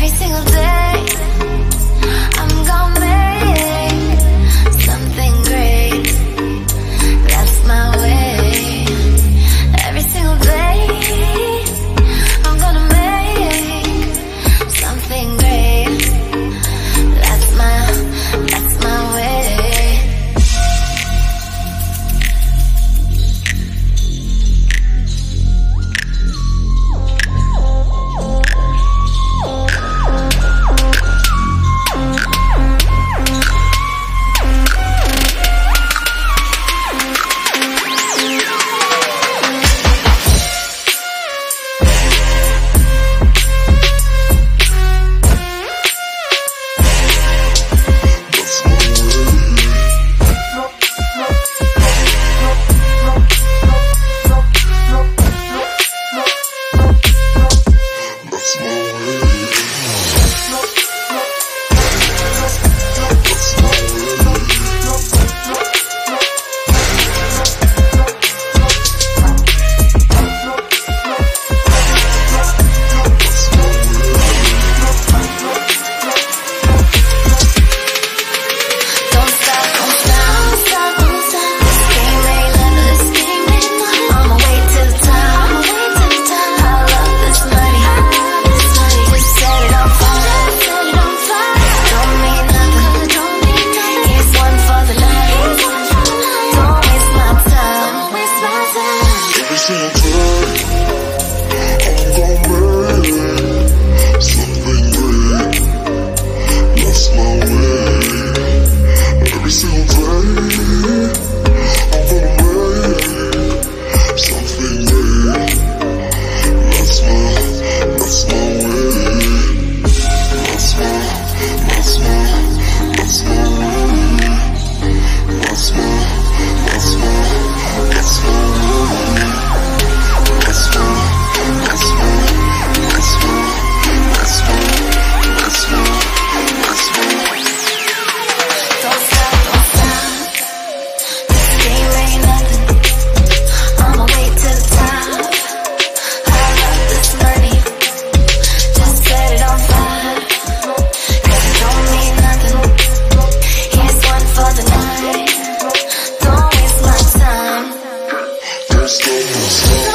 Every single day, I'm gonna Stop, stop.